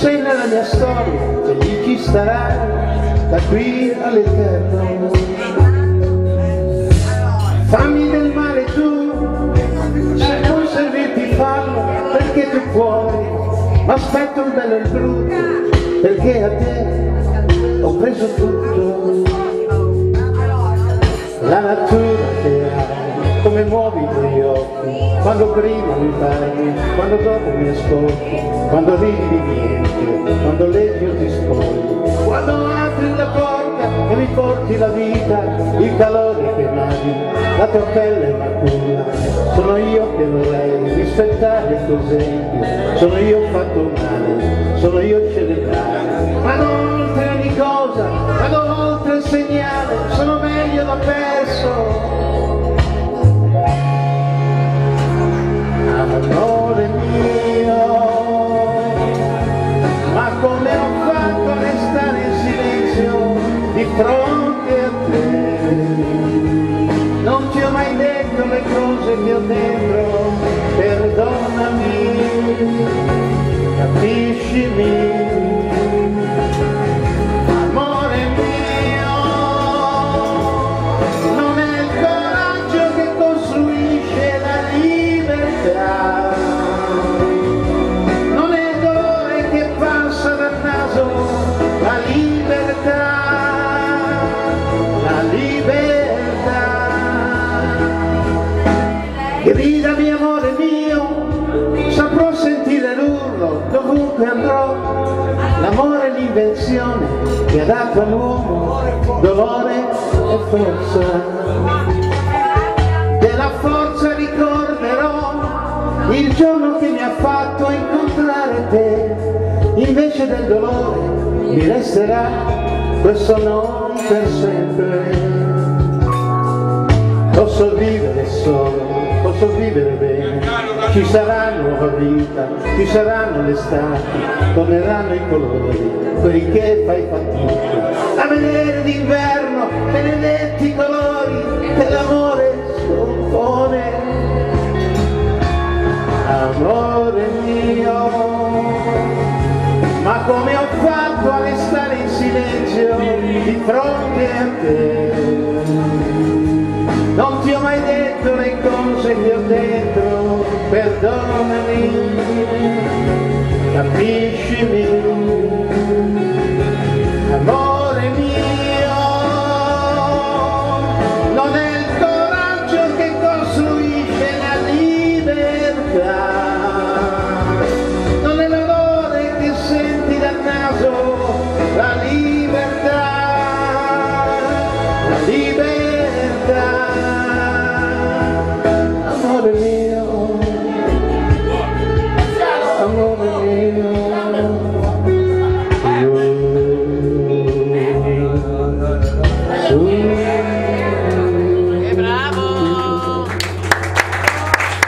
sei nella mia storia e lì ci starai da qui all'eterno. Fammi del male tu, se puoi servirti fallo perché tu puoi, ma aspetta un bello il brutto perché a te ho preso tutto. La natura come muovi i tuoi occhi, quando prima mi parli, quando dopo mi ascolti, quando ridi di niente, quando leggi o ti scogli, quando apri la porta e mi porti la vita, il calore che nadi, la tua pelle matura, sono io che vorrei rispettare il tuo esempio, sono io fatto male, sono io celebrare, ma non oltre ogni cosa, vado oltre il segnale, fronte a te? Non ti ho mai detto le cose che ho dentro, perdonami, capiscimi. Gridami amore mio, saprò sentire l'urlo dovunque andrò, l'amore è l'invenzione che ha dato all'uomo dolore e forza. Della forza ricorderò il giorno che mi ha fatto incontrare te, invece del dolore mi resterà questo non per sempre. Posso vivere solo, posso vivere bene, ci sarà nuova vita, ci saranno le stati, torneranno i colori, quelli che fai fatica. A vedere d'inverno, benedetti colori, che l'amore scompone. Amore mio, ma come ho fatto a restare in silenzio di fronte a te? Non ti ho mai detto le cose che ho dentro, perdonami, capiscimi. Amore